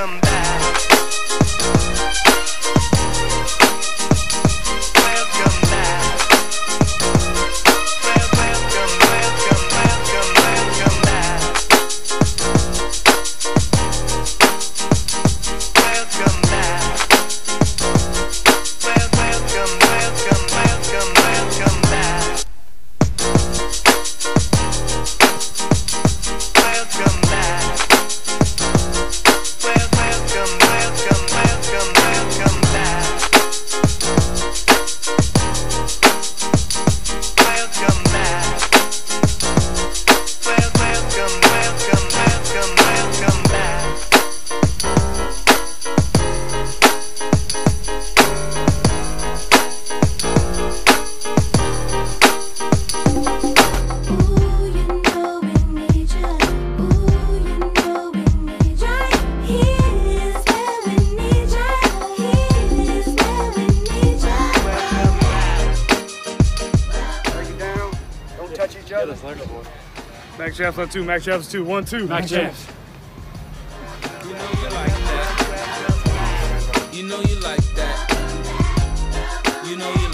come back. Touch each other. Max Chaps on two. Max Chaps two. One two. Max Chaps. You know you like that. You know you like that. You know you like